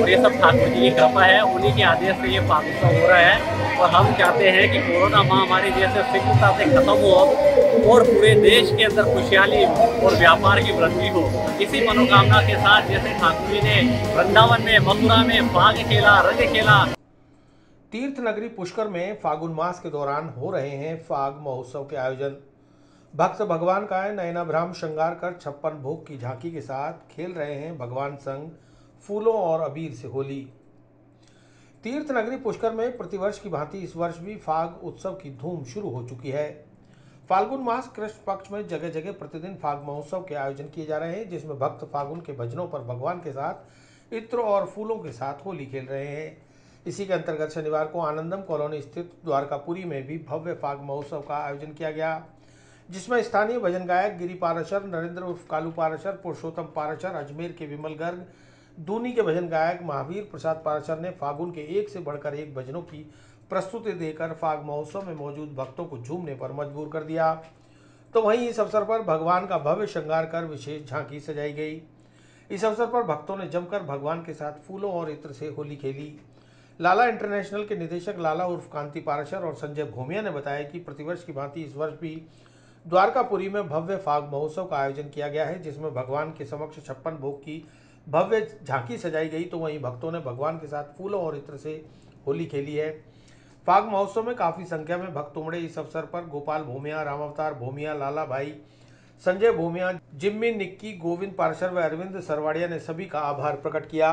और ये सब ठाकुर जी की कृपा है। उन्हीं के आदेश से ये पाकोत्सव हो रहा है। और हम चाहते हैं कि कोरोना महामारी जैसे शीघ्रता से खत्म हो और पूरे देश के अंदर खुशहाली और व्यापार की वृद्धि हो। इसी मनोकामना के साथ जैसे ठाकुर जी ने वृंदावन में, मथुरा में फाग खेला, रज खेला। तीर्थ नगरी पुष्कर में फागुन मास के दौरान हो रहे हैं फाग महोत्सव के आयोजन। भक्त भगवान का नयना नयनाभ्राम श्रृंगार कर छप्पन भोग की झांकी के साथ खेल रहे हैं भगवान संग। फूलों और अबीर से होली। तीर्थ नगरी पुष्कर में प्रतिवर्ष की भांति इस वर्ष भी फाग उत्सव की धूम शुरू हो चुकी है। फाल्गुन मास कृष्ण पक्ष में जगह जगह प्रतिदिन फाग महोत्सव के आयोजन किए जा रहे हैं, जिसमें भक्त फागुन के भजनों पर भगवान के साथ, इत्र और फूलों के साथ होली खेल रहे हैं। इसी के अंतर्गत शनिवार को आनंदम कॉलोनी स्थित द्वारकापुरी में भी भव्य फाग महोत्सव का आयोजन किया गया, जिसमें स्थानीय भजन गायक गिरी पाराशर नरेंद्र उर्फ़ कालू पाराशर पुरुषोत्तम पाराशर अजमेर के विमल गर्ग दूनी के भजन गायक महावीर प्रसाद पाराशर ने फागुन के एक से बढ़कर एक भजनों की प्रस्तुति देकर फाग महोत्सव में मौजूद भक्तों को झूमने पर मजबूर कर दिया। तो वहीं इस अवसर पर भगवान का भव्य श्रृंगार कर विशेष झांकी सजाई गई। इस अवसर पर भक्तों ने जमकर भगवान के साथ फूलों और इत्र से होली खेली। लाला इंटरनेशनल के निदेशक लाला उर्फ़ कांति पाराशर और संजय भूमिया ने बताया कि प्रतिवर्ष की भांति इस वर्ष भी द्वारकापुरी में भव्य फाग महोत्सव का आयोजन किया गया है, जिसमें भगवान के समक्ष छप्पन भोग की भव्य झांकी सजाई गई तो वहीं भक्तों ने भगवान के साथ फूलों और इत्र से होली खेली है। फाग महोत्सव में काफ़ी संख्या में भक्त उमड़े इस अवसर पर। गोपाल भूमिया रामावतार भूमिया, लाला भाई, संजय भूमिया, जिम्मी, निक्की, गोविंद पार्शर व अरविंद सरवाड़िया ने सभी का आभार प्रकट किया।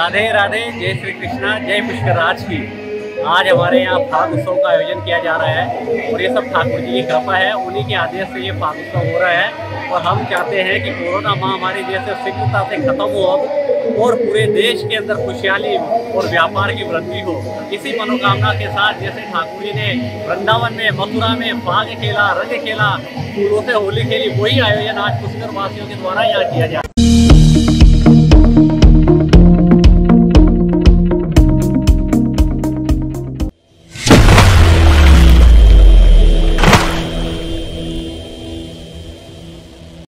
राधे राधे, जय श्री कृष्णा, जय पुष्कर राज की। आज हमारे यहाँ फाग उत्सव का आयोजन किया जा रहा है और ये सब ठाकुर जी की कृपा है, उन्हीं के आदेश से ये फाग उत्सव हो रहा है और हम चाहते हैं कि कोरोना महामारी जैसे शीघ्रता से खत्म हो और पूरे देश के अंदर खुशहाली और व्यापार की वृद्धि हो। इसी मनोकामना के साथ जैसे ठाकुर जी ने वृंदावन में, मथुरा में फाग खेला, रंग खेला, फूलों से होली खेली, वही आयोजन आज पुष्कर वासियों के द्वारा यहाँ किया जा